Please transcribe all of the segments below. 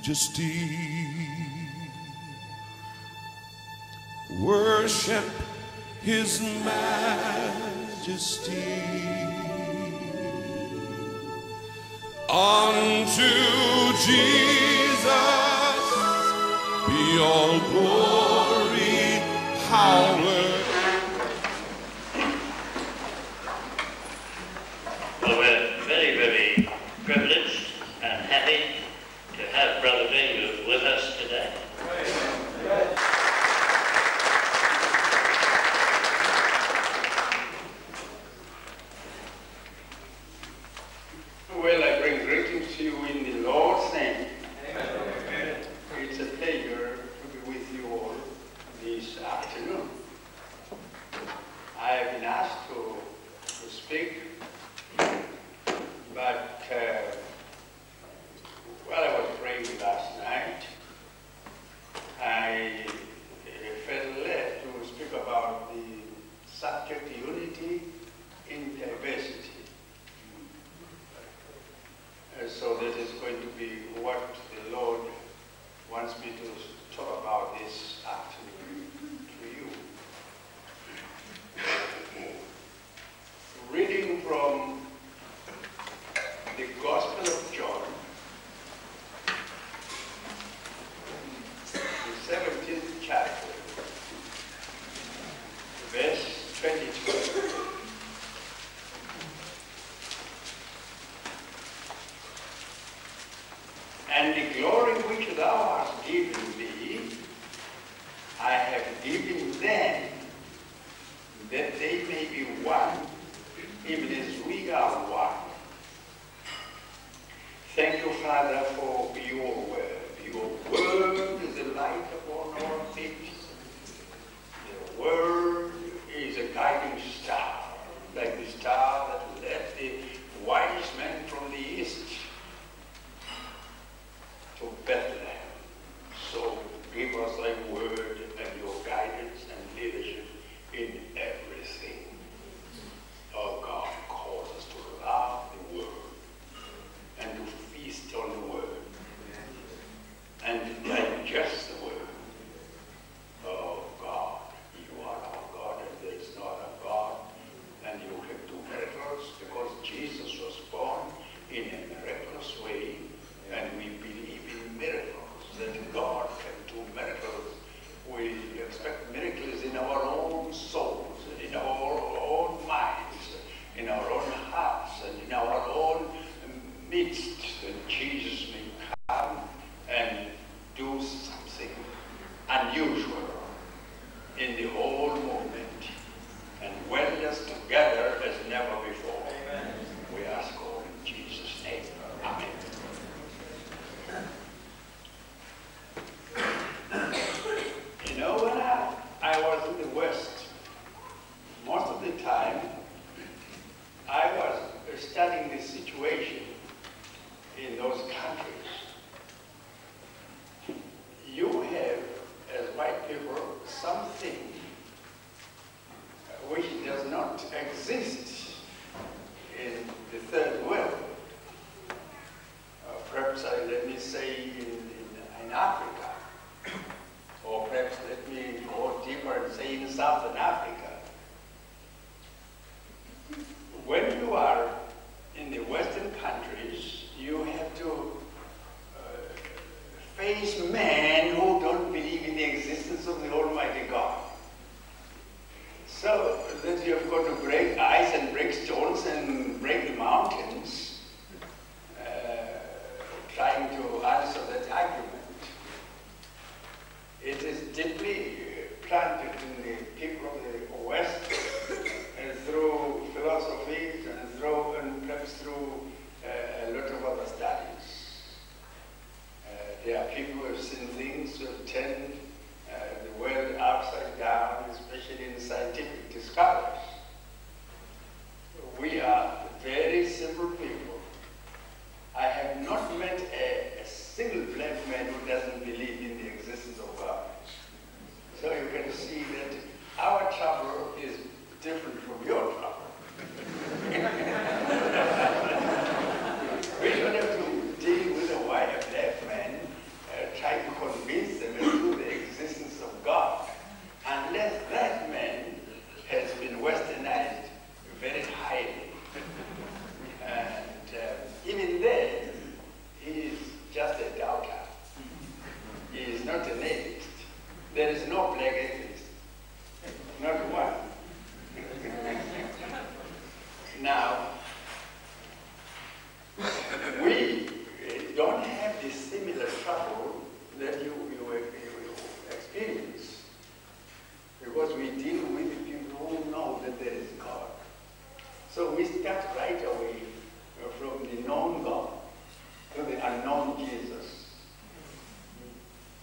majesty. Worship his majesty. Unto Jesus be all glory, power. speak, but uh, while I was praying last night, I felt led to speak about the subject unity in diversity. And so that is going to be what I have given them that they may be one, even as we are one. Thank you, Father, for your word. Your word is the light upon our faces. The word answer that argument. It is deeply planted in the people of the West and through philosophies and through and perhaps through uh, a lot of other studies. Uh, there are people who have seen things who have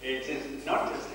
It is not just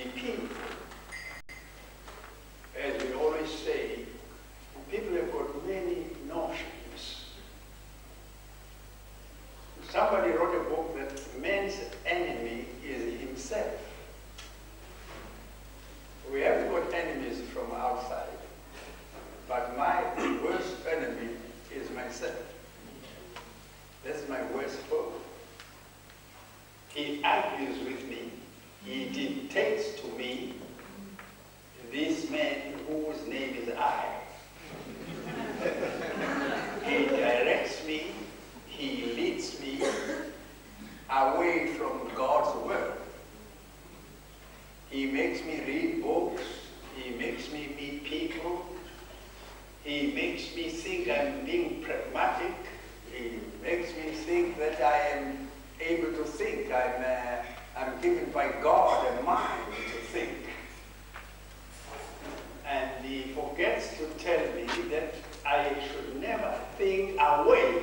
EP able to think. I'm, uh, I'm given by God a mind to think. And he forgets to tell me that I should never think away